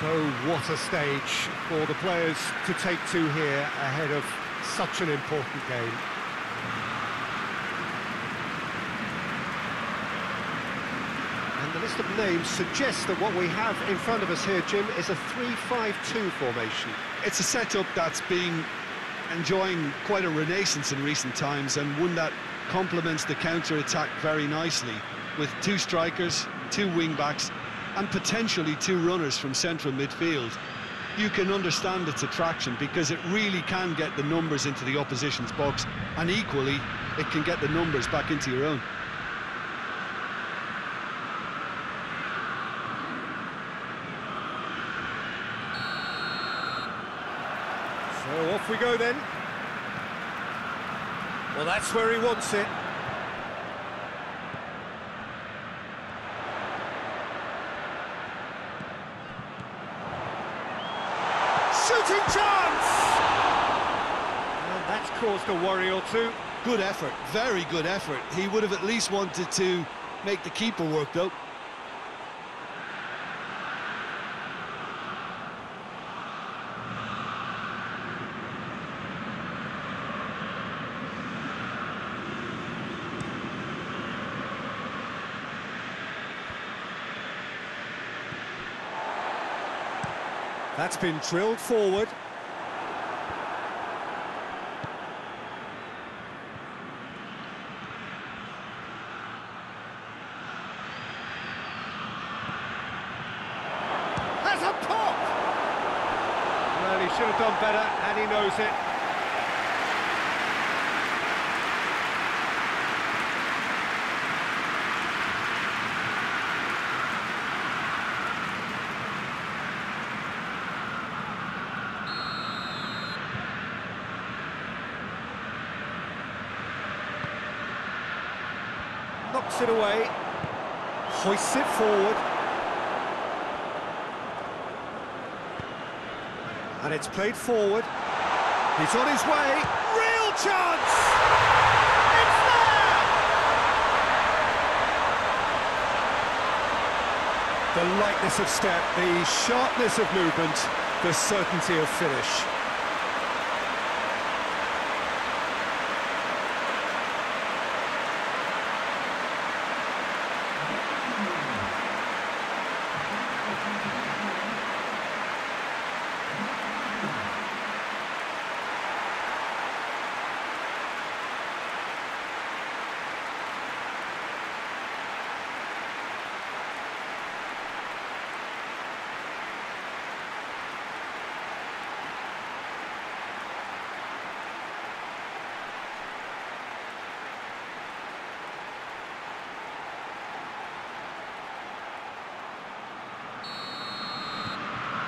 So what a stage for the players to take to here ahead of such an important game. And the list of names suggests that what we have in front of us here, Jim, is a 3-5-2 formation. It's a setup that's been enjoying quite a renaissance in recent times and one that complements the counter-attack very nicely with two strikers, two wing-backs and potentially two runners from central midfield, you can understand its attraction because it really can get the numbers into the opposition's box and equally it can get the numbers back into your own. So off we go then. Well, that's where he wants it. Shooting chance! And that's caused a worry or two. Good effort, very good effort. He would have at least wanted to make the keeper work though. That's been drilled forward. Has a pop! Well, he should have done better, and he it. knocks it away, hoists it forward. And it's played forward. He's on his way. Real chance! It's there! The lightness of step, the sharpness of movement, the certainty of finish.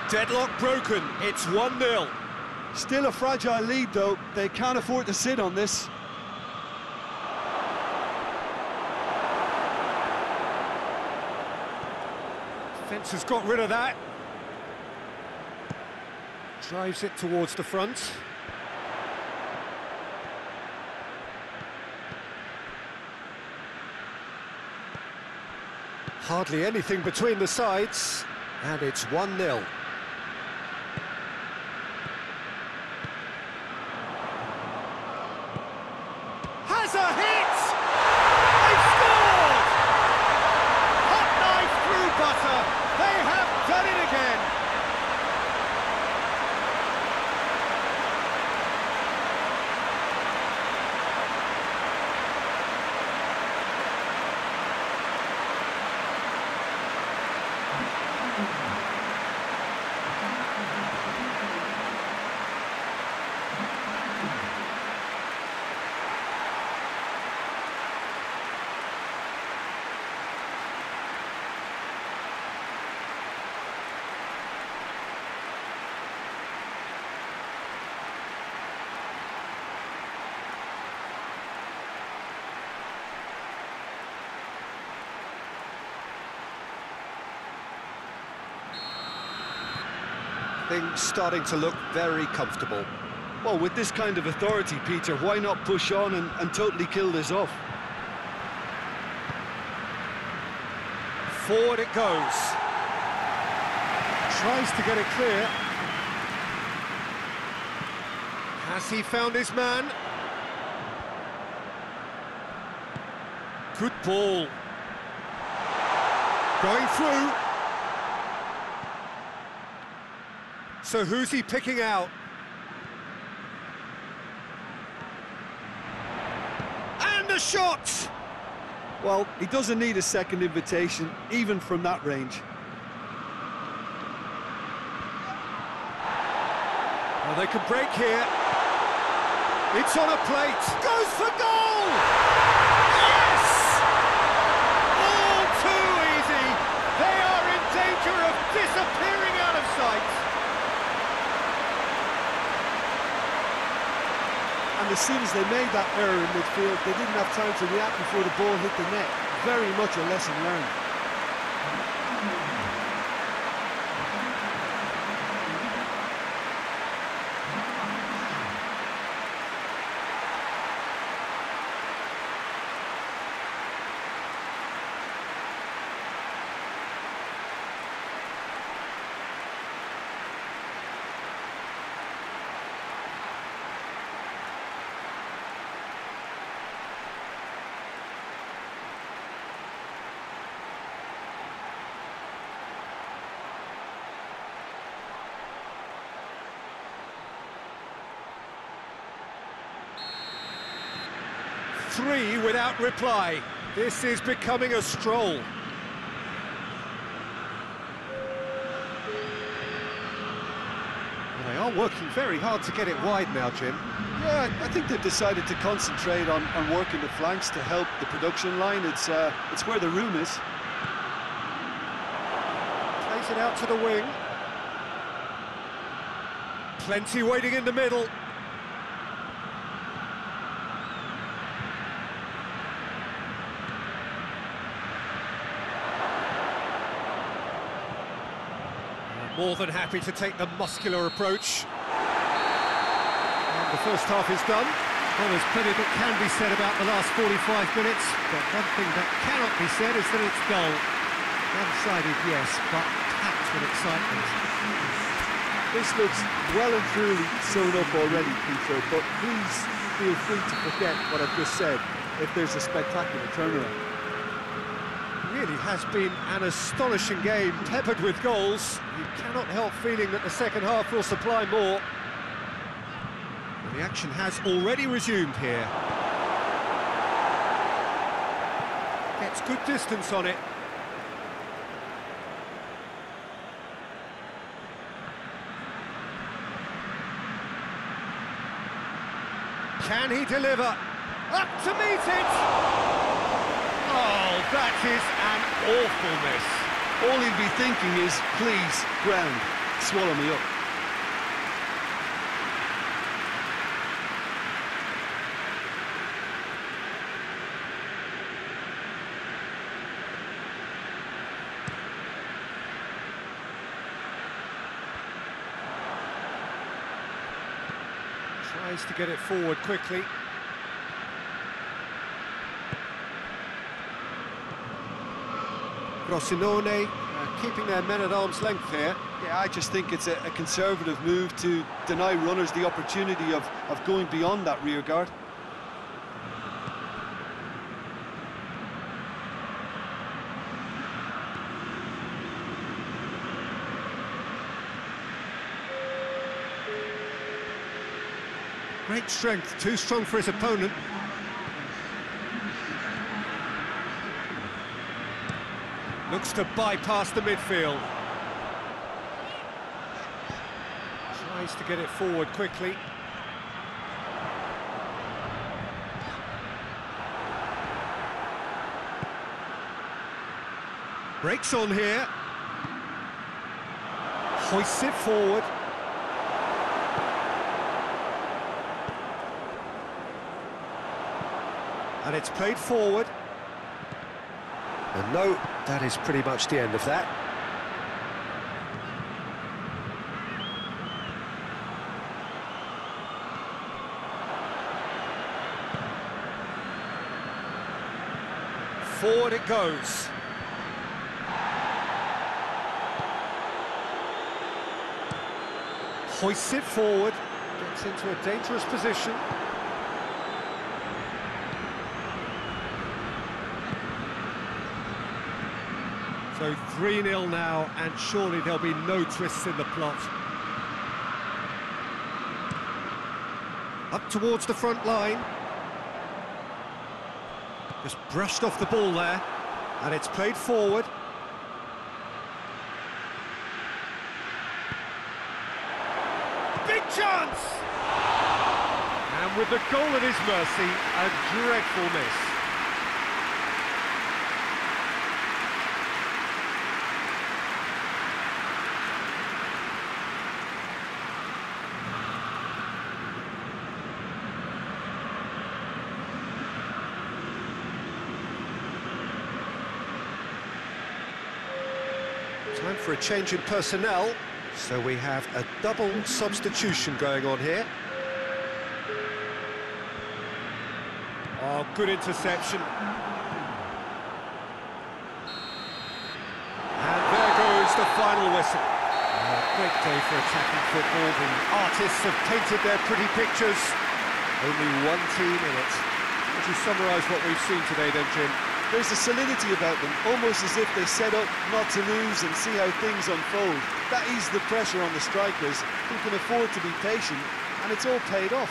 Deadlock broken, it's 1-0. Still a fragile lead though, they can't afford to sit on this. Fence has got rid of that. Drives it towards the front. Hardly anything between the sides, and it's 1-0. Has a hit! They've scored! Hot knife through butter. They have done it again. Things starting to look very comfortable. Well, with this kind of authority, Peter, why not push on and, and totally kill this off? Forward it goes. Tries to get it clear. Has he found his man? Good ball. Going through. So who's he picking out? And the shot! Well, he doesn't need a second invitation, even from that range. Well, they could break here. It's on a plate. Goes for goal! Yes! All too easy. They are in danger of disappearing out of sight. And as soon as they made that error in midfield, they didn't have time to react before the ball hit the net. Very much a lesson learned. Three without reply. This is becoming a stroll. Well, they are working very hard to get it wide now, Jim. Yeah, I think they've decided to concentrate on, on working the flanks to help the production line. It's, uh, it's where the room is. Plays it out to the wing. Plenty waiting in the middle. More than happy to take the muscular approach. And the first half is done. Well, there's plenty that can be said about the last 45 minutes, but one thing that cannot be said is that it's dull. One-sided, yes, but packed with excitement. This looks well and truly sewn up already, Peter, but please feel free to forget what I've just said if there's a spectacular turnaround. Really has been an astonishing game, peppered with goals. You cannot help feeling that the second half will supply more. The action has already resumed here. Gets good distance on it. Can he deliver? Up to meet it! That is an awful miss. All he'd be thinking is, please, ground, swallow me up. Tries to get it forward quickly. Frosinone uh, keeping their men at arm's length here. Yeah, I just think it's a, a conservative move to deny runners the opportunity of, of going beyond that rear guard. Great strength, too strong for his opponent. Looks to bypass the midfield. Tries to get it forward quickly. Breaks on here. Hoists it forward. And it's played forward. And no, that is pretty much the end of that. Forward it goes. Hoists it forward, gets into a dangerous position. So 3-0 now, and surely there'll be no twists in the plot. Up towards the front line. Just brushed off the ball there, and it's played forward. Big chance! And with the goal at his mercy, a dreadful miss. Time for a change in personnel, so we have a double substitution going on here. Oh, good interception. And there goes the final whistle. Oh, great day for attacking football. The artists have painted their pretty pictures. Only one team in it. Would you summarise what we've seen today then, Jim? There's a solidity about them, almost as if they set up not to lose and see how things unfold. That eases the pressure on the strikers, who can afford to be patient, and it's all paid off.